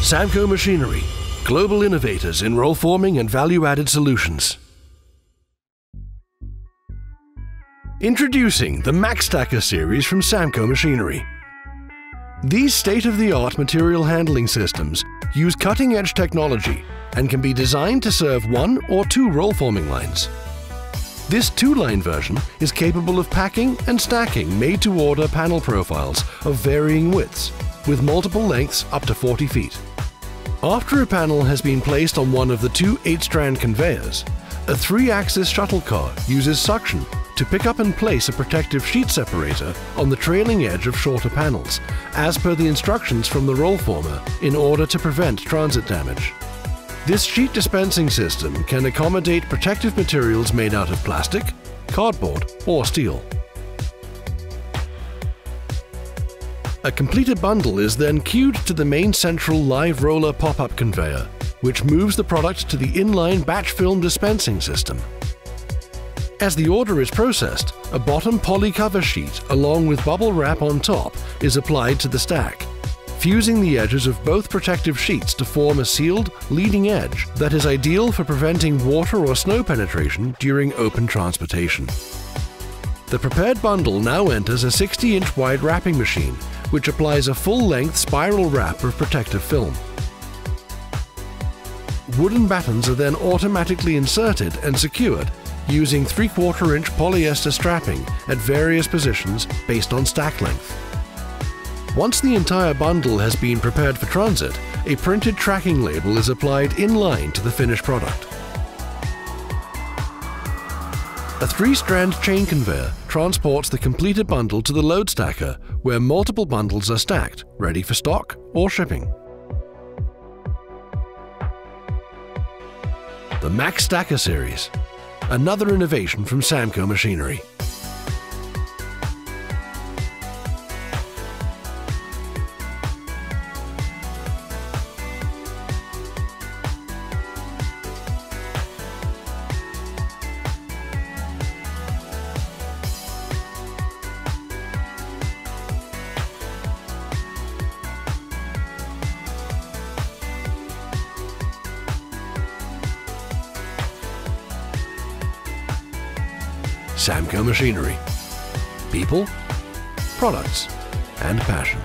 Samco Machinery, global innovators in roll forming and value added solutions. Introducing the MaxStacker series from Samco Machinery. These state of the art material handling systems use cutting edge technology and can be designed to serve one or two roll forming lines. This two-line version is capable of packing and stacking made-to-order panel profiles of varying widths, with multiple lengths up to 40 feet. After a panel has been placed on one of the two 8-strand conveyors, a three-axis shuttle car uses suction to pick up and place a protective sheet separator on the trailing edge of shorter panels, as per the instructions from the roll former, in order to prevent transit damage. This sheet dispensing system can accommodate protective materials made out of plastic, cardboard or steel. A completed bundle is then queued to the main central live roller pop-up conveyor, which moves the product to the inline batch film dispensing system. As the order is processed, a bottom poly cover sheet along with bubble wrap on top is applied to the stack fusing the edges of both protective sheets to form a sealed, leading edge that is ideal for preventing water or snow penetration during open transportation. The prepared bundle now enters a 60-inch wide wrapping machine, which applies a full-length spiral wrap of protective film. Wooden battens are then automatically inserted and secured using 3 4 inch polyester strapping at various positions based on stack length. Once the entire bundle has been prepared for transit, a printed tracking label is applied in line to the finished product. A three-strand chain conveyor transports the completed bundle to the load stacker, where multiple bundles are stacked, ready for stock or shipping. The Max Stacker series, another innovation from Samco Machinery. Samco Machinery. People, products, and passion.